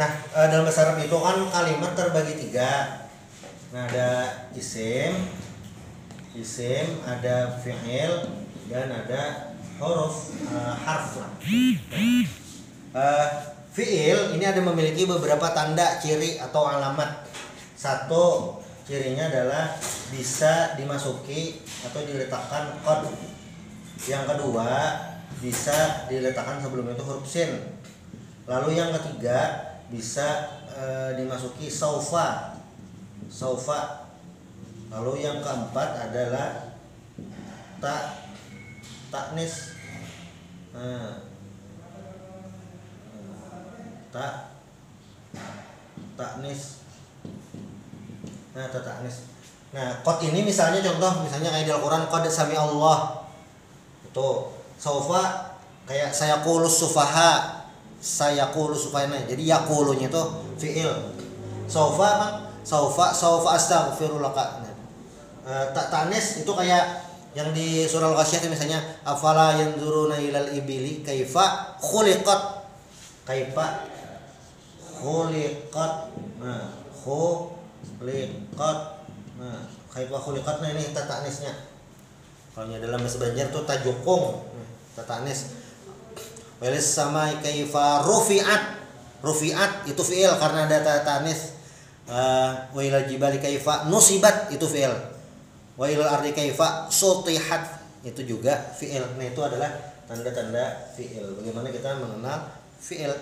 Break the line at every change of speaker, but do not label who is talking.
nah eh, dalam bahasa Arab itu kan kalimat terbagi tiga. Nah ada isim isim ada fi'il dan ada huruf eh, harf lah. Eh, fi'il ini ada memiliki beberapa tanda ciri atau alamat. Satu cirinya adalah bisa dimasuki atau diletakkan kod yang kedua bisa diletakkan sebelum itu huruf sin. Lalu yang ketiga bisa e, dimasuki saufa. Saufa. Lalu yang keempat adalah tak taknis. Nah, tak taknis. Nah tak taknis. Nah kod ini misalnya contoh misalnya kayak di Al-Quran kod sami Allah. Itu sofa kayak saya kulus sufaha saya kulus sufaha jadi yakulunya itu fiil. Sofa apa? Sofa sofa astaghfirullah nah, e, tak tanis itu kayak yang di surah al-ghasyiyah misalnya afala yanzuruna ilal ibili kaifa khuliqat? Kaifa khuliqat? Nah khuliqat? Nah kaifa khuliqat? Nah ini tatanisnya kalau dalam bahasa Banjar tuh tajukung. Tatanis walis sama kaifa rufiat. Rufiat itu fiil karena ada tatanis uh, wa ilal jibali kaifa nusibat itu fiil. Wa ilal ardi kaifa sutihat itu juga fiil. Nah itu adalah tanda-tanda fiil. Bagaimana kita mengenal fiil